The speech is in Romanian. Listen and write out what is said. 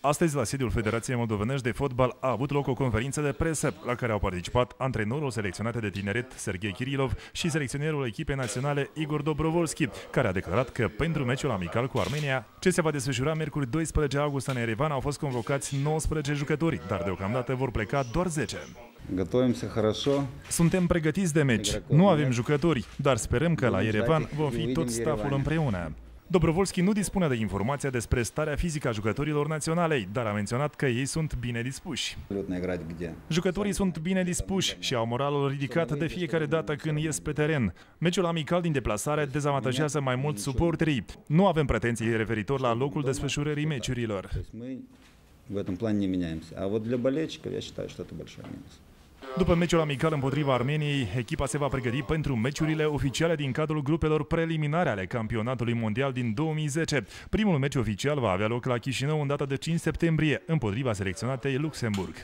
Astăzi, la sediul Federației Moldovenești de Fotbal, a avut loc o conferință de presă la care au participat antrenorul selecționate de tineret Sergei Kirilov și selecționerul echipei naționale Igor Dobrovolski, care a declarat că pentru meciul amical cu Armenia, ce se va desfășura miercuri 12 august în Erevan, au fost convocați 19 jucători, dar deocamdată vor pleca doar 10. Suntem pregătiți de meci. Nu avem jucători, dar sperăm că la Erevan vom fi tot staful împreună. Dobrovolski nu dispune de informația despre starea fizică a jucătorilor naționalei, dar a menționat că ei sunt bine dispuși. Jucătorii sunt bine dispuși și au moralul ridicat de fiecare dată când ies pe teren. Meciul amical din deplasare dezavantajează mai mult suporterii. Nu avem pretenții referitor la locul desfășurării meciurilor. В этом плане не меняемся. А вот для болельщиков я считаю, что это большой минус. După meciul amical împotriva Armeniei, echipa se va pregăti pentru meciurile oficiale din cadrul grupelor preliminare ale campionatului mondial din 2010. Primul meci oficial va avea loc la Chișinău în data de 5 septembrie, împotriva selecționatei Luxemburg.